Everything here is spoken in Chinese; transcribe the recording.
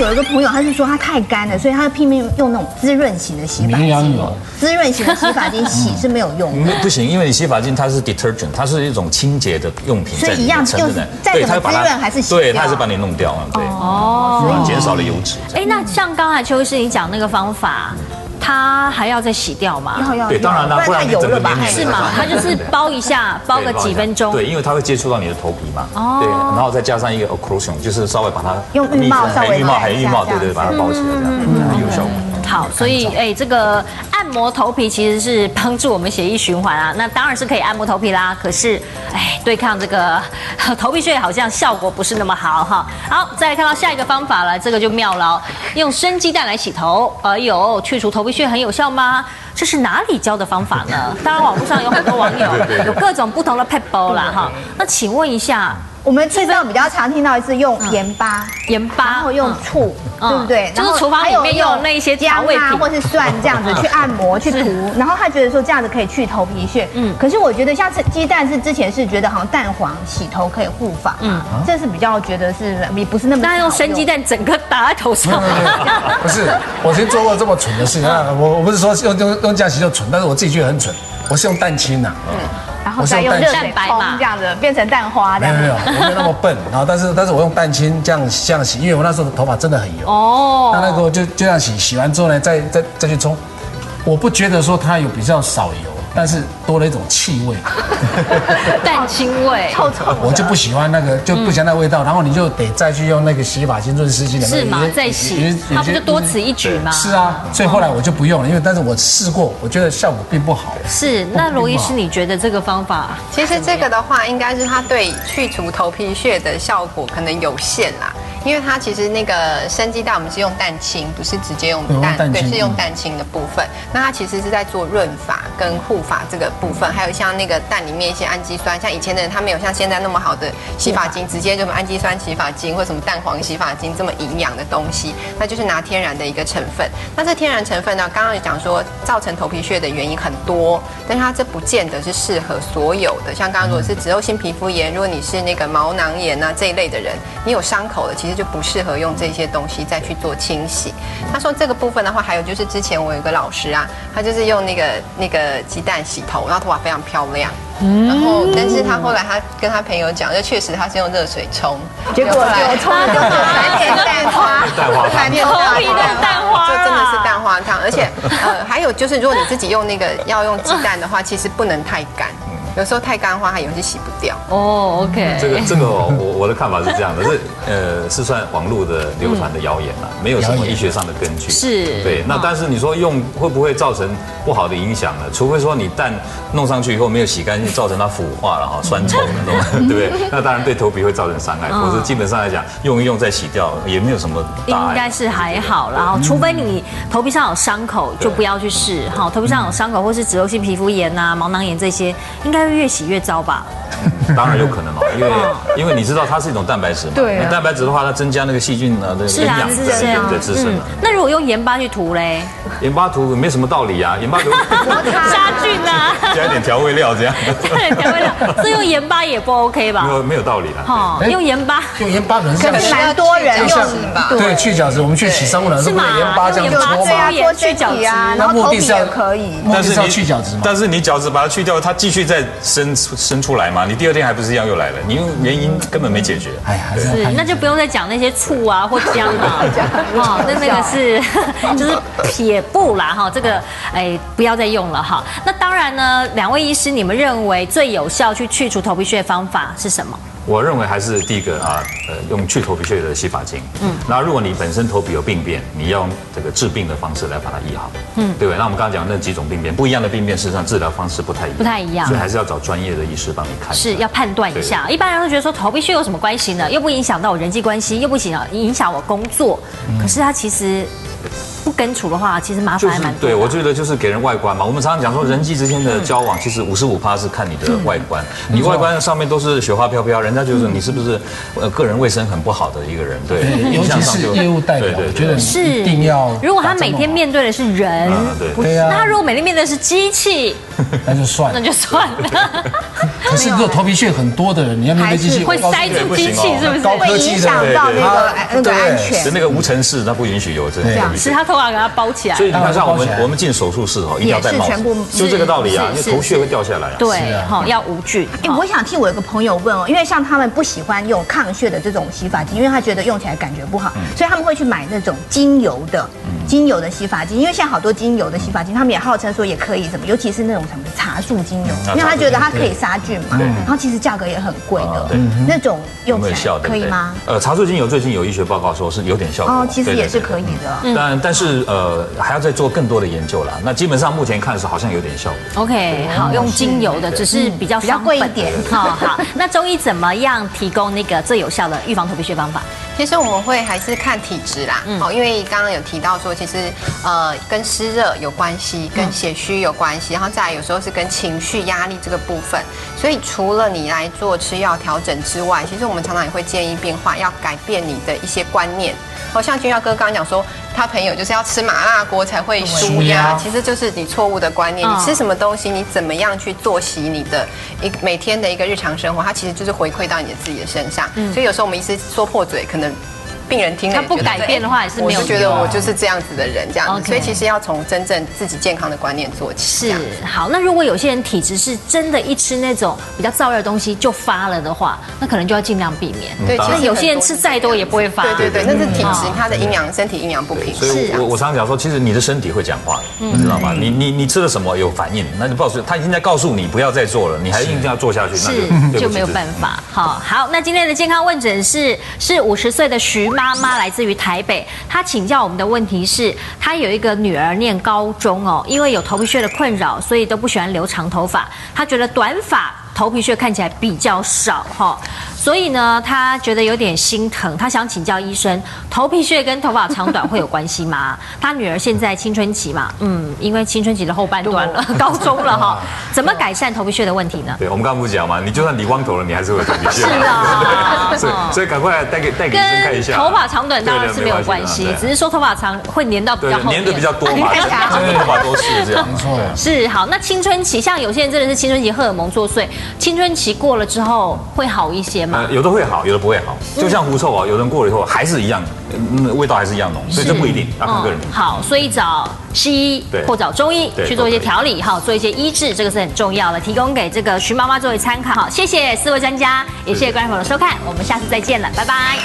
有一个朋友，他是说他太干了，所以他拼命用那种滋润型的洗发精。滋润型的洗发精洗是没有用的。没不行，因为你洗发精它是 detergent，它是一种清洁的用品，所以一样就是再怎滋润还是洗对，掉它还是把你弄掉啊，对，哦，减少了油脂。哎，那像刚才邱医师你讲那个方法，它还要再洗掉吗？要要对当然啦不然油了吧？是吗？它就是包一下，包个几分钟。对，因为它会接触到你的头皮嘛。哦对，然后再加上一个 occlusion，就是稍微把它用浴帽密稍微哎浴帽还有浴帽，对对，把它包起来，这样嗯很有效果。好，所以哎，这个按摩头皮其实是帮助我们血液循环啊。那当然是可以按摩头皮啦，可是哎，对抗这个头皮屑好像效果不是那么好哈。好，再来看到下一个方法了，这个就妙了哦，用生鸡蛋来洗头，哎呦，去除头皮屑很有效吗？这是哪里教的方法呢？当然，网络上有很多网友 有各种不同的 p e b l 啦哈。那请问一下，我们最早比较常听到的是用盐巴。盐巴，然后用醋，嗯对不对？就是然后厨房里面还有用那一些调姜啊，或是蒜这样子去按摩、去涂，然后他觉得说这样子可以去头皮屑。嗯嗯，可是我觉得像是鸡蛋是之前是觉得好像蛋黄洗头可以护发，嗯，这是比较觉得是也不是那么。那用生鸡。蛋整个打在头上，不是，我先做过这么蠢的事情啊！我我不是说用用用这样洗就蠢，但是我自己觉得很蠢。我是用蛋清呐，然后再用热水冲这样子变成蛋花这样没有没有，我没有那么笨。然后但是但是我用蛋清这样这样洗，因为我那时候头发真的很油。哦那那个我就就这样洗，洗完之后呢，再再再去冲。我不觉得说它有比较少油，但是多了一种气味。蛋清味，臭臭。我就不喜欢那个，就不喜欢那味道，然后你就得再去用那个洗发精润湿巾的。是吗再洗它不就多此一举吗是啊，所以后来我就不用了，因为但是我试过，我觉得效果并不好。是。那罗医师，你觉得这个方法？其实这个的话，应该是它对去除头皮屑的效果可能有限啦，因为它其实那个生鸡蛋我们是用蛋清，不是直接用蛋，对，是用蛋清的部分。那它其实是在做润发跟护发这个部分，还有像那个蛋里面一些氨基酸，像以前的人他没有像现在那么好的洗发精，直接就氨基酸洗发精或什么蛋黄洗发精这么营养的东西，那就是拿天然的一个成分。那这天然成分呢，刚刚有讲说造成头皮屑的原因很多，但是它这不见得是适合所有的。像刚刚如果是脂漏性皮肤炎，如果你是那个毛囊炎啊这一类的人，你有伤口的，其实就不适合用这些东西再去做清洗。他说这个部分的话，还有就是之前我有一个老师啊，他就是用那个那个鸡蛋洗头，然后头发非常漂亮。嗯然后，但是他后来他跟他朋友讲，就确实他是用热水冲，结果就冲就来变蛋花，蛋花汤来变头皮变蛋花就真的是啊蛋花汤。而且呃，还有就是，如果你自己用那个要用鸡蛋的话，其实不能太干，有时候太干的话，它有些洗不掉。哦，OK，这个这个哦我我的看法是这样的，是呃是算网络的流传的谣言啦，没有什么医学上的根据。是对。那嗯但是你说用会不会造成不好的影响呢？除非说你蛋弄上去以后没有洗干净，造成它腐化了哈，酸臭那种，对不对？那当然对头皮会造成伤害。否则基本上来讲，用一用再洗掉也没有什么大碍。应该是还好啦，然后除非你头皮上有伤口，就不要去试哈。头皮上有伤口或是脂漏性皮肤炎啊、毛囊炎这些，应该会越洗越糟吧？当然有可能哦，因为因为你知道它是一种蛋白质嘛，对啊蛋白质的话，它增加那个细菌啊的是啊，营养是啊，对滋生了。那如果用盐巴去涂嘞，盐巴涂没什么道理啊，盐巴涂杀菌啊，加一点调味料这样，加点，调味料，所以用盐巴也不 OK 吧没？有没有道理啦。哈，哎用盐巴。用盐巴可能可是像蛮多人用吧对去角质，我们去洗生物的时候，不是吗盐巴这样用盐巴搓吗搓身体啊，然后头皮也可以。但是你去角质嘛。但是你角质把它去掉，它继续再生生出来嘛？你第二天还不是一样又来了？你用原因根本没解决。哎，呀是那就不用再讲那些醋啊或姜啊，哦，那那个是 就是撇步啦哈，这个哎不要再用了哈。那当然呢，两位医师，你们认为最有效去去除头皮屑的方法是什么？我认为还是第一个啊，呃，用去头皮屑的洗发精。嗯，那如果你本身头皮有病变，你要用这个治病的方式来把它医好。嗯，对不对？那我们刚刚讲那几种病变，不一样的病变，事实上治疗方式不太一样，不太一样所以还是要找专业的医师帮你看。是要判断一下。一般人都觉得说头皮屑有什么关系呢？又不影响到我人际关系，又不影响影响我工作。可是它其实不根除的话，其实麻就是烦还蛮。对，我觉得就是给人外观嘛。我们常常讲说，人际之间的交往，其实五十五趴是看你的外观。你外观上面都是雪花飘飘，人家就是你是不是呃个人卫生很不好的一个人？对，尤其是业务代表，对对我觉得是一定要。如果他每天面对的是人，嗯对不是对啊那他如果每天面对的是机器，那就算了。那就算了，可是如果头皮屑很多的人，你要面对机器，会塞住机器是不是？高科技会影响到那对个那个对安是全。那个无尘室，它不允许有这对种是他头发给他包起来所。以你看，像我们我们进手术室哦，一定要戴帽也是全部子，就这个道理啊，因为头屑会掉下来啊。对，哈，要无菌。哎，我想替我有个朋友问哦，因为像他们不喜欢用抗屑的这种洗发精，因为他觉得用起来感觉不好，所以他们会去买那种精油的、精油的洗发精。因为现在好多精油的洗发精，他们也号称说也可以什么，尤其是那种什么茶树精油，因为他觉得它可以杀菌嘛，然后其实价格也很贵的，那种用起来可以吗？？呃，茶树精油最近有医学报告说是有点效果哦，其实也是可以的。但但是呃还要再做更多的研究啦。那基本上目前看是好像有点效果。OK，好，用精油的，只是比较比较贵一点好好，那中医怎么样提供那个最有效的预防头皮屑方法？其实我们会还是看体质啦，哦，因为刚刚有提到说，其实呃跟湿热有关系，跟血虚有关系，然后再来有时候是跟情绪压力这个部分。所以除了你来做吃药调整之外，其实我们常常也会建议变化要改变你的一些观念。好，像君耀哥刚刚讲说，他朋友就是要吃麻辣锅才会舒舒压压，其实就是你错误的观念。嗯你吃什么东西，你怎么样去作息你的一个每天的一个日常生活，它其实就是回馈到你的自己的身上。所以有时候我们一直说破嘴，可能。病人听了他不改变的话也是没有我就觉得我就是这样子的人，这样子。所以其实要从真正自己健康的观念做起。是好，那如果有些人体质是真的，一吃那种比较燥热的东西就发了的话，那可能就要尽量避免。对，其实有些人吃再多也不会发。对对对，那是体质嗯，他的阴阳身体阴阳不平所以。我我常常讲说，其实你的身体会讲话的，你知道吗？你你你吃了什么有反应，那就告诉他已经在告诉你不要再做了，你还硬要做下去，那是就就没有办法。好好，那今天的健康问诊是是五十岁的徐妈妈，来自于台北。她请教我们的问题是，她有一个女儿念高中哦，因为有头皮屑的困扰，所以都不喜欢留长头发。她觉得短发头皮屑看起来比较少哈，所以呢，他觉得有点心疼。他想请教医生，头皮屑跟头发长短会有关系吗？他女儿现在青春期嘛，嗯，因为青春期的后半段了，高中了哈，怎么改善头皮屑的问题呢？对，我们刚刚不是讲嘛，你就算理光头了，你还是会有头皮屑。是啊对 所以所以赶快带给带给医生看一跟下。头发长短当然是没有关系，只是说头发长会粘到比对较后面，粘的比较多嘛，看起来好整个头发都是这样。没错，是好。那青春期，像有些人真的是青春期荷尔蒙作祟，青春期过了之后会好一些吗？呃，有的会好，有的不会好。就像狐臭啊，有人过了以后还是一样，嗯，味道还是一样浓，所以这不一定，要看个人嗯。好，所以找西医对或找中医去做一些调理，哈，做一些医治，这个是很重要的，提供给这个徐妈妈作为参考。好，谢谢四位专家，也谢谢观众朋友的收看，我们下次再见了，拜拜。